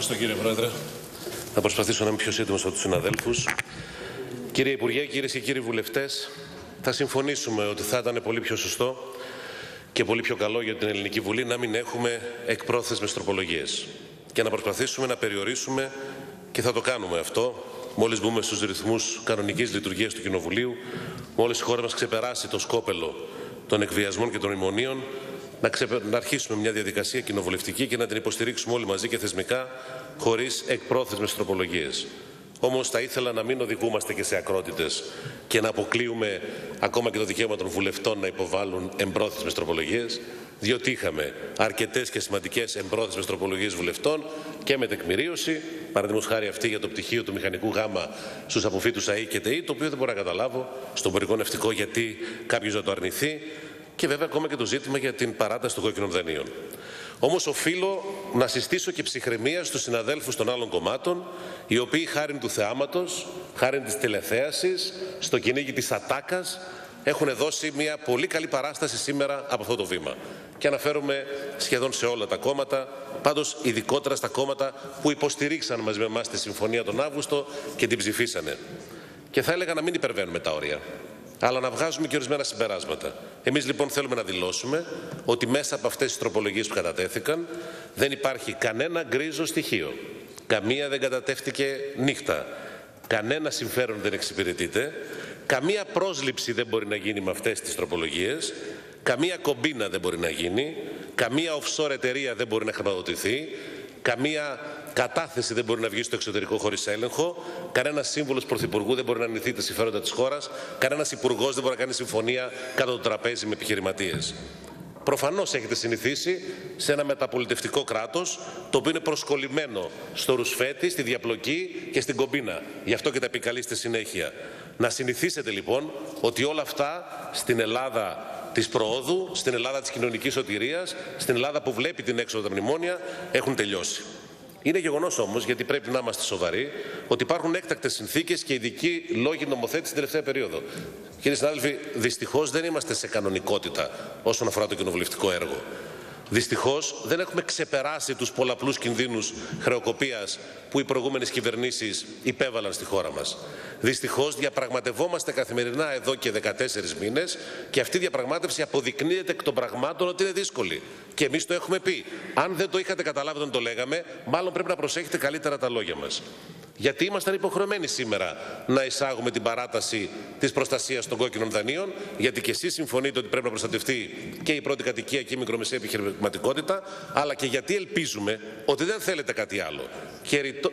Ευχαριστώ κύριε Πρόεδρε. Θα προσπαθήσω να είμαι πιο σύντομος από τους συναδέλφους. Κύριε Υπουργέ, κυρίες και κύριοι βουλευτές, θα συμφωνήσουμε ότι θα ήταν πολύ πιο σωστό και πολύ πιο καλό για την Ελληνική Βουλή να μην έχουμε εκπρόθεσμες τροπολογίες και να προσπαθήσουμε να περιορίσουμε και θα το κάνουμε αυτό μόλις μπούμε στους ρυθμούς κανονικής λειτουργίας του Κοινοβουλίου, μόλις η χώρα μας ξεπεράσει το σκόπελο των εκβιασμών και των ημωνίων, να, ξεπε... να αρχίσουμε μια διαδικασία κοινοβουλευτική και να την υποστηρίξουμε όλοι μαζί και θεσμικά, χωρίς εκπρόθεσμες τροπολογίες. Όμως θα ήθελα να μην οδηγούμαστε και σε ακρότητες και να αποκλείουμε ακόμα και το δικαίωμα των βουλευτών να υποβάλουν εμπρόθεσμες τροπολογίες, διότι είχαμε αρκετές και σημαντικές εμπρόθεσμες τροπολογίες βουλευτών και με τεκμηρίωση, παραδείγματος χάρη αυτή για το πτυχίο του μηχανικού γάμα στους αποφύτους ΑΕ και ΤΕΗ, το οποίο δεν μπορώ να καταλάβω στον πορικό νευτικό γιατί κάποιος να το αρνηθεί, και βέβαια ακόμα και το ζήτημα για την παράταση των κόκκινων δανείων. Όμως οφείλω να συστήσω και ψυχραιμία στους συναδέλφους των άλλων κομμάτων, οι οποίοι χάρη του θεάματος, χάρη της τηλεθέασης, στο κυνήγι της ατάκας, έχουν δώσει μια πολύ καλή παράσταση σήμερα από αυτό το βήμα. Και αναφέρομαι σχεδόν σε όλα τα κόμματα, πάντως ειδικότερα στα κόμματα που υποστηρίξαν μαζί με εμάς τη συμφωνία τον Αύγουστο και την ψηφίσανε. Και θα έλεγα να μην υπερβαίνουμε τα όρια αλλά να βγάζουμε και ορισμένα συμπεράσματα. Εμείς λοιπόν θέλουμε να δηλώσουμε ότι μέσα από αυτές τις τροπολογίες που κατατέθηκαν δεν υπάρχει κανένα γκρίζο στοιχείο. Καμία δεν κατατεύτηκε νύχτα. Κανένα συμφέρον δεν εξυπηρετείται. Καμία πρόσληψη δεν μπορεί να γίνει με αυτές τις τροπολογίες. Καμία κομπίνα δεν μπορεί να γίνει. Καμία offshore εταιρεία δεν μπορεί να χρηματοδοτηθεί. Καμία κατάθεση δεν μπορεί να βγει στο εξωτερικό χωρίς έλεγχο. Κανένας σύμβουλος πρωθυπουργού δεν μπορεί να αρνηθεί τα συμφέροντα της χώρας. Κανένας υπουργός δεν μπορεί να κάνει συμφωνία κάτω το τραπέζι με επιχειρηματίες. Προφανώς έχετε συνηθίσει σε ένα μεταπολιτευτικό κράτος, το οποίο είναι προσκολλημένο στο ρουσφέτη, στη διαπλοκή και στην κομπίνα. Γι' αυτό και τα επικαλείστε συνέχεια. Να συνηθίσετε λοιπόν ότι όλα αυτά στην Ελλάδα της προόδου, στην Ελλάδα της κοινωνικής σωτηρίας, στην Ελλάδα που βλέπει την έξοδο τα μνημόνια, έχουν τελειώσει. Είναι γεγονός όμως, γιατί πρέπει να είμαστε σοβαροί, ότι υπάρχουν έκτακτες συνθήκες και ειδικοί λόγοι νομοθέτηση την τελευταία περίοδο. Κύριε συνάδελφοι, δυστυχώς δεν είμαστε σε κανονικότητα όσον αφορά το κοινοβουλευτικό έργο. Δυστυχώς δεν έχουμε ξεπεράσει τους πολλαπλούς κινδύνους χρεοκοπίας που οι προηγούμενες κυβερνήσεις υπέβαλαν στη χώρα μας. Δυστυχώς διαπραγματευόμαστε καθημερινά εδώ και 14 μήνες και αυτή η διαπραγμάτευση αποδεικνύεται εκ των πραγμάτων ότι είναι δύσκολη. Και εμείς το έχουμε πει. Αν δεν το είχατε καταλάβει όταν το λέγαμε, μάλλον πρέπει να προσέχετε καλύτερα τα λόγια μας γιατί ήμασταν υποχρεωμένοι σήμερα να εισάγουμε την παράταση της προστασίας των κόκκινων δανείων, γιατί και εσείς συμφωνείτε ότι πρέπει να προστατευτεί και η πρώτη κατοικία και η μικρομεσαία επιχειρηματικότητα, αλλά και γιατί ελπίζουμε ότι δεν θέλετε κάτι άλλο.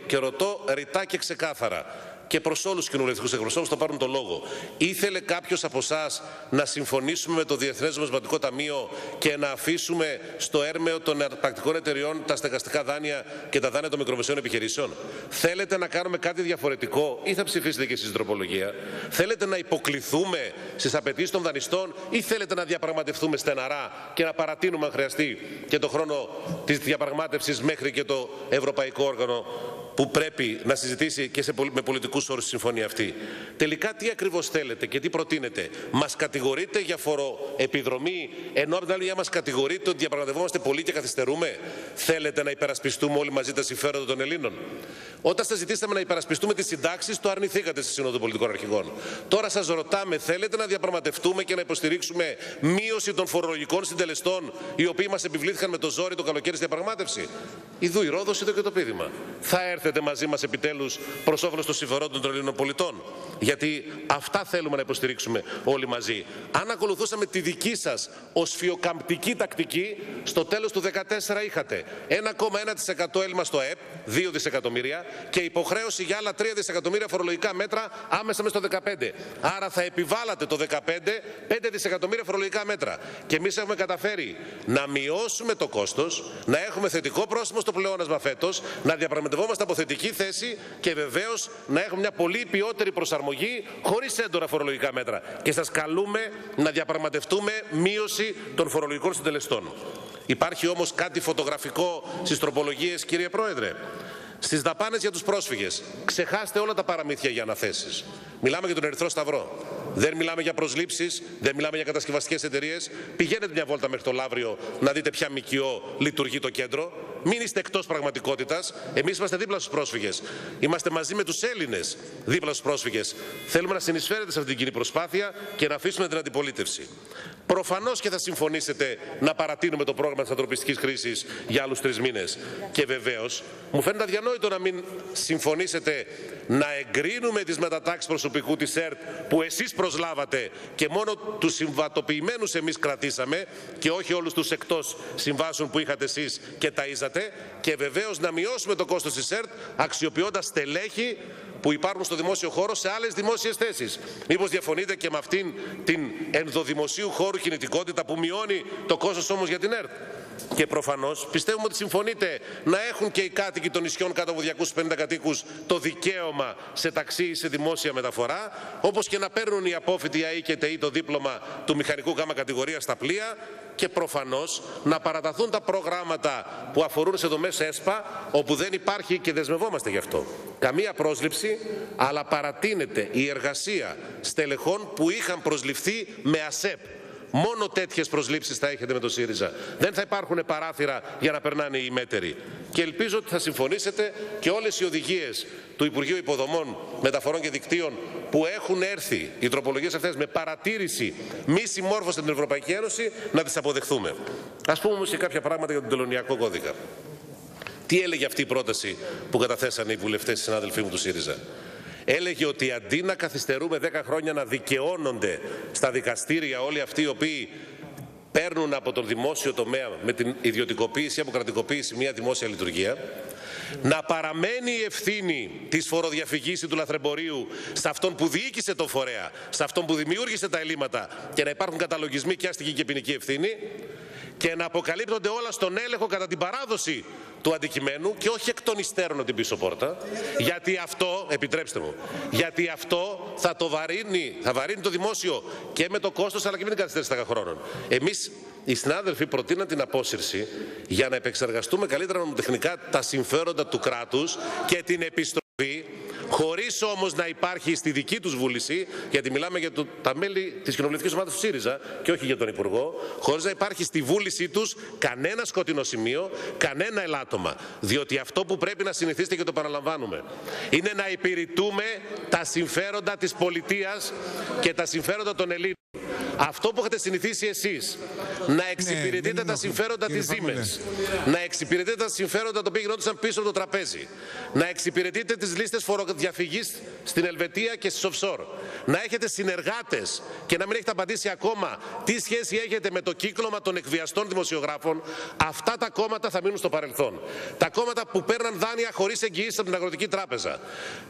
Και ρωτώ ρητά και ξεκάθαρα, και προς όλους τους κοινοβουλευτικούς εκπροσώπους θα πάρουν το λόγο. Ήθελε κάποιος από εσάς να συμφωνήσουμε με το Διεθνές Νομισματικό Ταμείο και να αφήσουμε στο έρμεο των πρακτικών εταιριών τα στεγαστικά δάνεια και τα δάνεια των μικρομεσαίων επιχειρήσεων. Θέλετε να κάνουμε κάτι διαφορετικό ή θα ψηφίσετε και εσείς την τροπολογία; Θέλετε να υποκληθούμε στις απαιτήσεις των δανειστών ή θέλετε να διαπραγματευτούμε στεναρά και να παρατείνουμε αν χρειαστεί και το χρόνο της διαπραγμάτευσης μέχρι και το Ευρωπαϊκό Όργανο που πρέπει να συζητήσει και σε, με πολιτικούς όρους τη συμφωνία αυτή. Τελικά, τι ακριβώς θέλετε και τι προτείνετε; Μας κατηγορείτε για φοροεπιδρομή, ενώ από την άλλη μας κατηγορείτε ότι διαπραγματευόμαστε πολύ και καθυστερούμε; Θέλετε να υπερασπιστούμε όλοι μαζί τα συμφέροντα των Ελλήνων; Όταν σας ζητήσαμε να υπερασπιστούμε τις συντάξεις, το αρνηθήκατε στη Σύνοδο Πολιτικών Αρχηγών. Τώρα σας ρωτάμε, θέλετε να διαπραγματευτούμε και να υποστηρίξουμε μείωση των φορολογικών συντελεστών, οι οποίοι μας επιβλήθηκαν με το ζόρι το καλοκαίρι στη διαπραγμάτευση; Ιδού η Ρόδος, είδο και το πείδημα. Θα έρθετε μαζί μας επιτέλους προς όφελος των συμφερόντων των Ελλήνων πολιτών. Γιατί αυτά θέλουμε να υποστηρίξουμε όλοι μαζί. Αν ακολουθούσαμε τη δική σας οσφιοκαμπτική τακτική, στο τέλος του 2014 είχατε 1,1% έλλειμμα στο ΕΠ, 2 δισεκατομμύρια, και υποχρέωση για άλλα 3 δισεκατομμύρια φορολογικά μέτρα άμεσα μέσα στο 2015. Άρα θα επιβάλλατε το 2015 5 δισεκατομμύρια φορολογικά μέτρα. Και εμείς έχουμε καταφέρει να μειώσουμε το κόστος, να έχουμε θετικό πρόσημο στο πλεόνασμα φέτος, να διαπραγματευόμαστε από θετική θέση και βεβαίως να έχουμε μια πολύ ποιότερη προσαρμογή χωρίς έντονα φορολογικά μέτρα. Και σας καλούμε να διαπραγματευτούμε μείωση των φορολογικών συντελεστών. Υπάρχει όμως κάτι φωτογραφικό στις τροπολογίες, κύριε Πρόεδρε. Στις δαπάνες για τους πρόσφυγες. Ξεχάστε όλα τα παραμύθια για αναθέσεις. Μιλάμε για τον Ερυθρό Σταυρό. Δεν μιλάμε για προσλήψεις, δεν μιλάμε για κατασκευαστικές εταιρείες. Πηγαίνετε μια βόλτα μέχρι το Λαύριο να δείτε ποια ΜΚΟ λειτουργεί το κέντρο. μην είστε εκτός πραγματικότητας. Εμείς είμαστε δίπλα στους πρόσφυγες. Είμαστε μαζί με τους Έλληνες δίπλα στους πρόσφυγες. Θέλουμε να συνεισφέρετε σε αυτή την κοινή προσπάθεια και να αφήσουμε την αντιπολίτευση. Προφανώς και θα συμφωνήσετε να παρατείνουμε το πρόγραμμα της ανθρωπιστικής κρίσης για άλλους τρεις μήνες. Και βεβαίως, μου φαίνεται αδιανόητο να μην συμφωνήσετε να εγκρίνουμε τις μετατάξεις προσωπικού της ΕΡΤ που εσείς προσλάβατε και μόνο τους συμβατοποιημένους εμείς κρατήσαμε και όχι όλους τους εκτός συμβάσεων που είχατε εσείς και ταΐζατε. Και βεβαίως να μειώσουμε το κόστος της ΕΡΤ αξιοποιώντας στελέχη που υπάρχουν στο δημόσιο χώρο σε άλλες δημόσιες θέσεις. Μήπως διαφωνείτε και με αυτήν την ενδοδημοσίου χώρου κινητικότητα που μειώνει το κόστος όμως για την ΕΡΤ. Και προφανώς πιστεύουμε ότι συμφωνείτε να έχουν και οι κάτοικοι των νησιών κάτω από 250 κατοίκους το δικαίωμα σε ταξί ή σε δημόσια μεταφορά, όπως και να παίρνουν οι απόφοιτοι ΑΕ και ΤΕΗ το δίπλωμα του μηχανικού γάμα κατηγορίας στα πλοία και προφανώς να παραταθούν τα προγράμματα που αφορούν σε δομές ΕΣΠΑ, όπου δεν υπάρχει και δεσμευόμαστε γι' αυτό. Καμία πρόσληψη, αλλά παρατείνεται η εργασία στελεχών που είχαν προσληφθεί με ΑΣΕΠ Μόνο τέτοιες προσλήψεις θα έχετε με το ΣΥΡΙΖΑ. Δεν θα υπάρχουν παράθυρα για να περνάνε οι μέτεροι. Και ελπίζω ότι θα συμφωνήσετε και όλες οι οδηγίες του Υπουργείου Υποδομών, Μεταφορών και Δικτύων που έχουν έρθει, οι τροπολογίες αυτές, με παρατήρηση μη συμμόρφωση στην Ευρωπαϊκή Ένωση, να τις αποδεχθούμε. Α πούμε όμως και κάποια πράγματα για τον τελωνιακό κώδικα. Τι έλεγε αυτή η πρόταση που καταθέσανε οι βουλευτές, οι συνάδελφοί μου του ΣΥΡΙΖΑ; Έλεγε ότι αντί να καθυστερούμε 10 χρόνια να δικαιώνονται στα δικαστήρια όλοι αυτοί οι οποίοι παίρνουν από τον δημόσιο τομέα με την ιδιωτικοποίηση ή αποκρατικοποίηση μια δημόσια λειτουργία, να παραμένει η ευθύνη της φοροδιαφυγής ή του λαθρεμπορίου σε αυτόν που διοίκησε το φορέα, σε αυτόν που δημιούργησε τα ελλείμματα και να υπάρχουν καταλογισμοί και αστική και ποινική ευθύνη και να αποκαλύπτονται όλα στον έλεγχο κατά την παράδοση του αντικειμένου και όχι εκ των υστέρων την πίσω πόρτα. Γιατί αυτό, επιτρέψτε μου, γιατί αυτό θα το βαρύνει, θα βαρύνει το δημόσιο και με το κόστος αλλά και με την καθυστέρηση 10 χρόνων. Εμείς οι συνάδελφοι προτείναν την απόσυρση για να επεξεργαστούμε καλύτερα νομοτεχνικά τα συμφέροντα του κράτους και την επιστροφή χωρίς όμως να υπάρχει στη δική τους βούληση, γιατί μιλάμε για το, τα μέλη της κοινοβουλευτικής ομάδας του ΣΥΡΙΖΑ και όχι για τον Υπουργό, χωρίς να υπάρχει στη βούλησή τους κανένα σκοτεινό σημείο, κανένα ελάττωμα. Διότι αυτό που πρέπει να συνηθίσετε και το παραλαμβάνουμε είναι να υπηρετούμε τα συμφέροντα της πολιτείας και τα συμφέροντα των Ελλήνων. Αυτό που έχετε συνηθίσει εσείς, να εξυπηρετείτε ναι, τα συμφέροντα της Siemens, να εξυπηρετείτε τα συμφέροντα τα οποία γινόντουσαν πίσω από το τραπέζι, να εξυπηρετείτε τις λίστες φοροδιαφυγής στην Ελβετία και στις offshore, να έχετε συνεργάτες και να μην έχετε απαντήσει ακόμα τι σχέση έχετε με το κύκλωμα των εκβιαστών δημοσιογράφων, αυτά τα κόμματα θα μείνουν στο παρελθόν. Τα κόμματα που παίρναν δάνεια χωρίς εγγυήσεις από την Αγροτική Τράπεζα,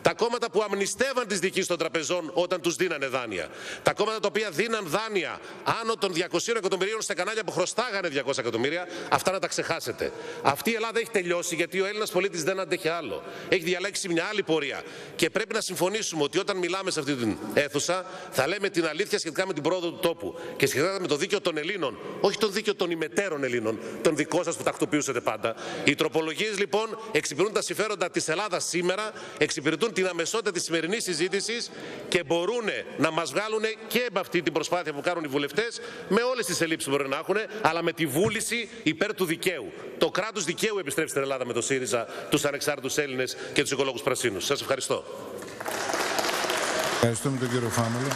τα κόμματα που αμνηστεύαν τις διοικήσεις των τραπεζών όταν τους δίνανε δάνεια, τα κόμματα τα οποία δίναν δάνεια δάνεια άνω των 200 εκατομμυρίων στα κανάλια που χρωστάγανε 200 εκατομμύρια, αυτά να τα ξεχάσετε. Αυτή η Ελλάδα έχει τελειώσει γιατί ο Έλληνας πολίτης δεν αντέχει άλλο. Έχει διαλέξει μια άλλη πορεία. Και πρέπει να συμφωνήσουμε ότι όταν μιλάμε σε αυτή την αίθουσα θα λέμε την αλήθεια σχετικά με την πρόοδο του τόπου και σχετικά με το δίκαιο των Ελλήνων. Όχι το δίκαιο των ημετέρων Ελλήνων, των δικών σας που τακτοποιούσατε πάντα. Οι τροπολογίες λοιπόν εξυπηρετούν τα συμφέροντα της Ελλάδας σήμερα, εξυπηρετούν την αμεσότητα της σημερινής συζήτησης και μπορούν να μας βγάλουν και με αυτή την προσπάθεια που κάνουν οι βουλευτές, με όλες τις ελλείψεις που μπορεί να έχουν, αλλά με τη βούληση υπέρ του δικαίου. Το κράτος δικαίου επιστρέφει στην Ελλάδα με το ΣΥΡΙΖΑ, τους ανεξάρτητους Έλληνες και τους οικολόγους πρασίνους. Σας ευχαριστώ. Ευχαριστούμε τον κύριο Φάμελο.